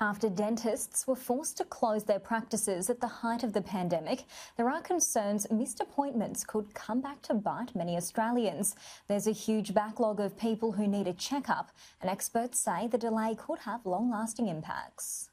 After dentists were forced to close their practices at the height of the pandemic, there are concerns missed appointments could come back to bite many Australians. There's a huge backlog of people who need a checkup, and experts say the delay could have long lasting impacts.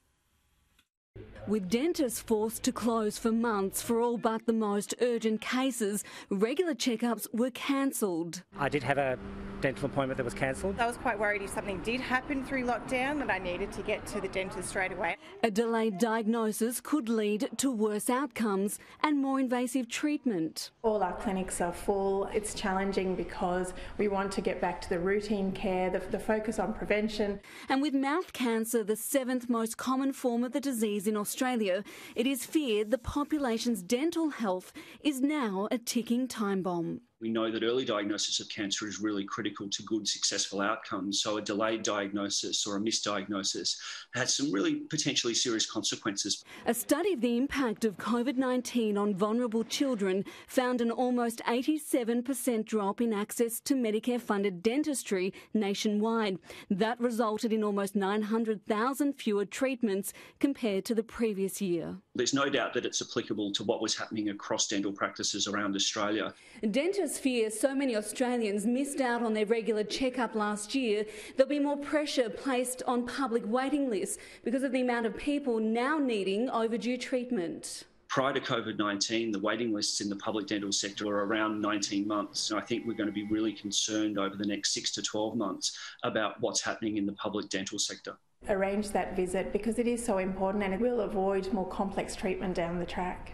With dentists forced to close for months for all but the most urgent cases, regular checkups were cancelled. I did have a dental appointment that was cancelled. I was quite worried if something did happen through lockdown that I needed to get to the dentist straight away. A delayed diagnosis could lead to worse outcomes and more invasive treatment. All our clinics are full. It's challenging because we want to get back to the routine care, the, the focus on prevention. And with mouth cancer, the seventh most common form of the disease in Australia, it is feared the population's dental health is now a ticking time bomb. We know that early diagnosis of cancer is really critical to good, successful outcomes. So, a delayed diagnosis or a misdiagnosis has some really potentially serious consequences. A study of the impact of COVID 19 on vulnerable children found an almost 87% drop in access to Medicare funded dentistry nationwide. That resulted in almost 900,000 fewer treatments compared to the previous year. There's no doubt that it's applicable to what was happening across dental practices around Australia. Dentists fear so many Australians missed out on their regular checkup last year, there'll be more pressure placed on public waiting lists because of the amount of people now needing overdue treatment prior to COVID 19, the waiting lists in the public dental sector were around 19 months. And I think we're going to be really concerned over the next six to 12 months about what's happening in the public dental sector. Arrange that visit because it is so important and it will avoid more complex treatment down the track.